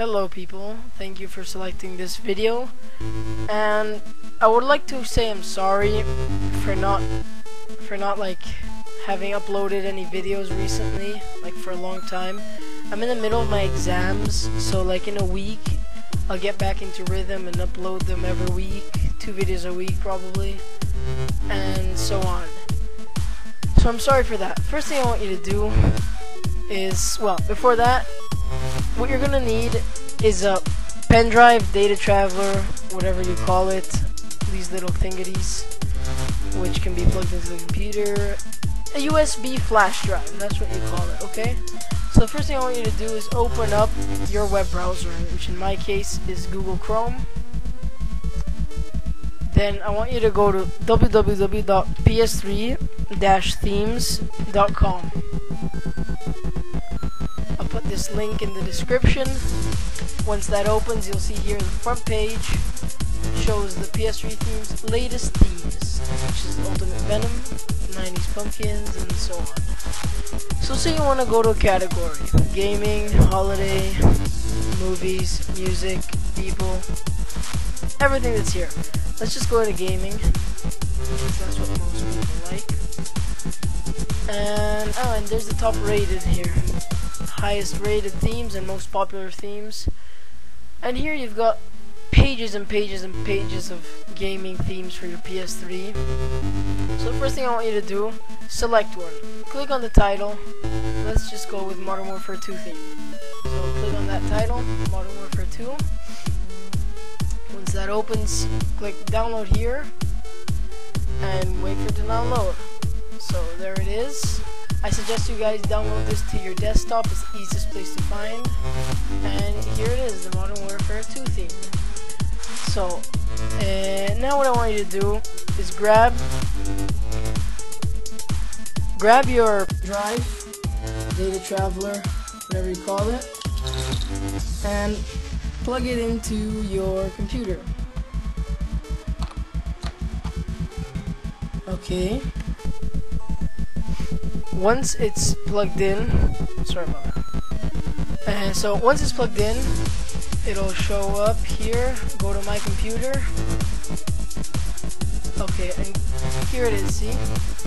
Hello people, thank you for selecting this video. And I would like to say I'm sorry for not for not like having uploaded any videos recently like for a long time. I'm in the middle of my exams so like in a week I'll get back into rhythm and upload them every week two videos a week probably and so on. So I'm sorry for that. First thing I want you to do is well before that what you're gonna need is a pen drive, data traveler, whatever you call it, these little thingities, which can be plugged into the computer, a USB flash drive, that's what you call it, okay? So the first thing I want you to do is open up your web browser, which in my case is Google Chrome. Then I want you to go to www.ps3-themes.com put this link in the description. Once that opens, you'll see here the front page shows the PS3 theme's latest themes, which is Ultimate Venom, 90s Pumpkins, and so on. So say you want to go to a category, gaming, holiday, movies, music, people, everything that's here. Let's just go to gaming, that's what most people like. And, oh, and there's the top rated here highest rated themes and most popular themes. And here you've got pages and pages and pages of gaming themes for your PS3. So the first thing I want you to do, select one. Click on the title. Let's just go with Modern Warfare 2 theme. So click on that title, Modern Warfare 2. Once that opens, click download here and wait for it to download. So there it is. I suggest you guys download this to your desktop. It's the easiest place to find. And here it is, the Modern Warfare 2 theme. So, now what I want you to do is grab grab your drive, data traveler, whatever you call it, and plug it into your computer. Okay once it's plugged in, sorry about that. And so once it's plugged in, it'll show up here. Go to my computer. Okay, and here it is. See,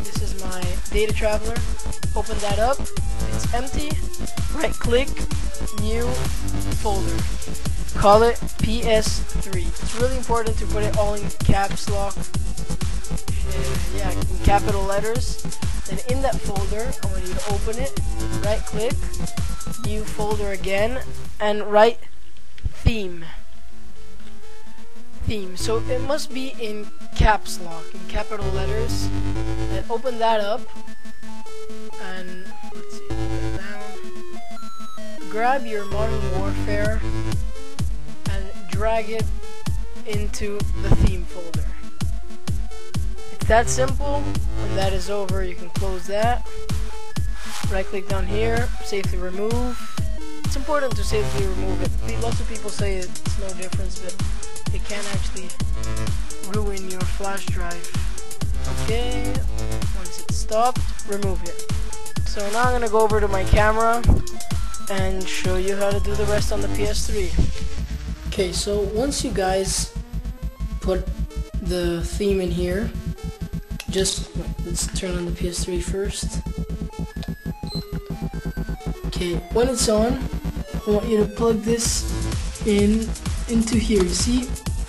this is my data traveler. Open that up. It's empty. Right click, new folder. Call it PS3. It's really important to put it all in caps lock. Yeah, in capital letters. Then in that folder, I want you to open it, right click, new folder again, and write theme. Theme. So it must be in caps lock, in capital letters. And open that up, and let's see, down. Grab your Modern Warfare and drag it into the theme folder. That simple. When that is over, you can close that. Right click down here, safely remove. It's important to safely remove it. Lots of people say it's no difference, but it can actually ruin your flash drive. Okay, once it's stopped, remove it. So now I'm gonna go over to my camera and show you how to do the rest on the PS3. Okay, so once you guys put the theme in here, just let's turn on the PS3 first. Okay, when it's on, I want you to plug this in into here. You see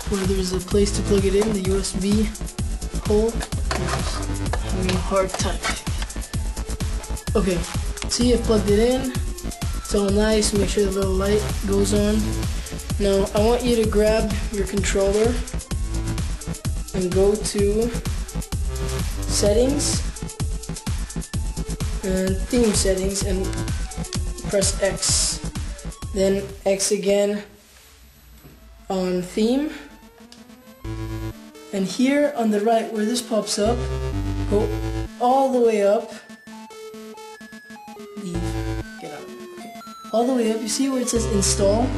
where there's a place to plug it in, the USB hole. having a hard time. Okay, see I've plugged it in. It's all nice. Make sure the little light goes on. Now I want you to grab your controller and go to settings and theme settings and press X. Then X again on theme. And here on the right where this pops up go all the way up. Leave. Get out. Okay. all the way up. You see where it says install?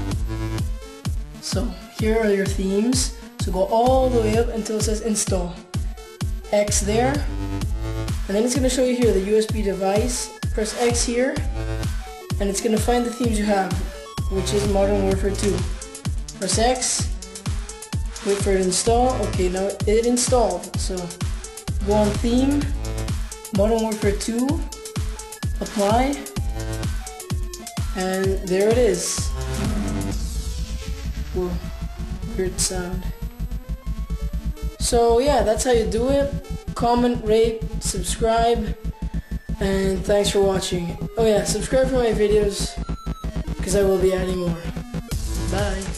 So here are your themes. So go all the way up until it says install X there. And then it's going to show you here the USB device. Press X here. And it's going to find the themes you have. which is Modern Warfare 2. Press X, wait for it to install. Okay, now it installed. So go on theme, Modern Warfare 2, apply, and there it is. Whoa, weird sound. So yeah, that's how you do it. Comment, rate, subscribe, and thanks for watching. Oh yeah, subscribe for my videos, because I will be adding more. Bye.